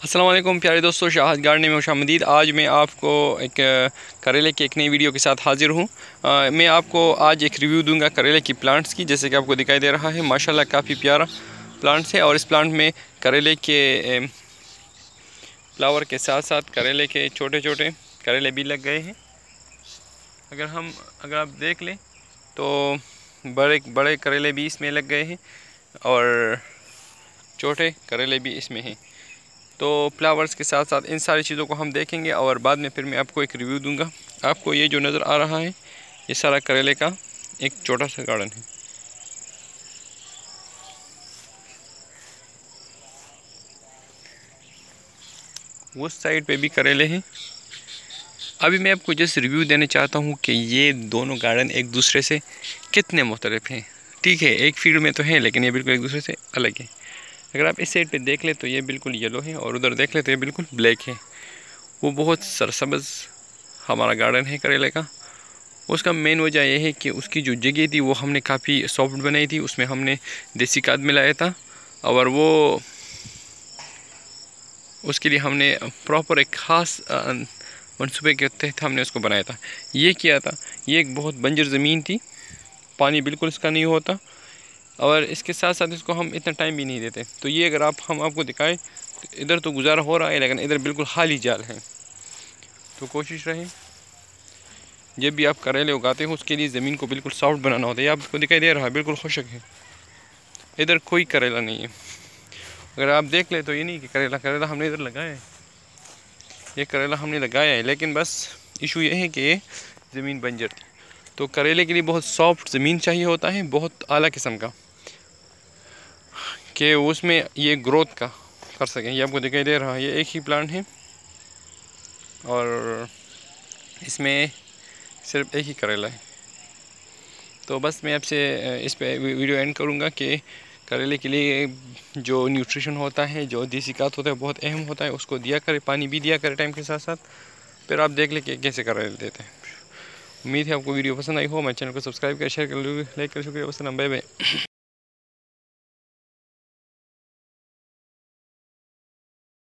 असलम प्यारे दोस्तों, शाहद गार्डन में मदीद आज मैं आपको एक करेले की एक नई वीडियो के साथ हाजिर हूँ। मैं आपको आज एक रिव्यू दूँगा करेले की प्लांट्स की, जैसे कि आपको दिखाई दे रहा है। माशाल्लाह, काफ़ी प्यारा प्लांट्स है और इस प्लांट में करेले के फ्लावर के साथ साथ करेले के छोटे छोटे करेले भी लग गए हैं। अगर हम, अगर आप देख लें तो बड़े बड़े करेले भी इसमें लग गए हैं और छोटे करेले भी इसमें हैं। तो फ्लावर्स के साथ साथ इन सारी चीज़ों को हम देखेंगे और बाद में फिर मैं आपको एक रिव्यू दूँगा। आपको ये जो नज़र आ रहा है, ये सारा करेले का एक छोटा सा गार्डन है। उस साइड पे भी करेले हैं। अभी मैं आपको जस्ट रिव्यू देना चाहता हूँ कि ये दोनों गार्डन एक दूसरे से कितने मुख्तलिफ़ हैं। ठीक है, एक फ़ील्ड में तो हैं, लेकिन ये बिल्कुल एक दूसरे से अलग है। अगर आप इस साइड पे देख ले तो ये बिल्कुल येलो है और उधर देख ले तो ये बिल्कुल ब्लैक है। वो बहुत सरसब्ज़ हमारा गार्डन है करेले का। उसका मेन वजह यह है कि उसकी जो जगह थी वो हमने काफ़ी सॉफ्ट बनाई थी, उसमें हमने देसी खाद मिलाया था और वो उसके लिए हमने प्रॉपर एक ख़ास मनसूबे के तहत हमने उसको बनाया था। ये किया था। ये एक बहुत बंजर ज़मीन थी। पानी बिल्कुल इसका नहीं होता। और इसके साथ साथ इसको हम इतना टाइम भी नहीं देते। तो ये अगर आप, हम आपको दिखाएँ तो इधर तो गुजारा हो रहा है, लेकिन इधर बिल्कुल खाली जाल है। तो कोशिश रहे। जब भी आप करेले उगाते हो, उसके लिए ज़मीन को बिल्कुल सॉफ्ट बनाना होता है। आपको दिखाई दे रहा है, बिल्कुल खुशक है। इधर कोई करेला नहीं है। अगर आप देख ले तो ये नहीं कि करेला करेला हमने इधर लगाया है। ये करेला हमने लगाया है, लेकिन बस इशू ये है कि ज़मीन बंजर थी तो करेले के लिए बहुत सॉफ्ट ज़मीन चाहिए होता है, बहुत आला किस्म का। कि उसमें ये ग्रोथ का कर सकें। ये आपको दिखाई दे रहा है, ये एक ही प्लांट है और इसमें सिर्फ़ एक ही करेला है। तो बस मैं आपसे इस पे वीडियो एंड करूँगा कि करेले के लिए जो न्यूट्रिशन होता है, जो देसी खाद होता है, बहुत अहम होता है, उसको दिया करे, पानी भी दिया करें टाइम के साथ साथ, फिर आप देख लें कि कैसे करेले देते हैं। उम्मीद है आपको वीडियो पसंद आई हो मैं चैनल को सब्सक्राइब कर शेयर कर लाइक कर, शुक्रिया। वसलम बाय बाय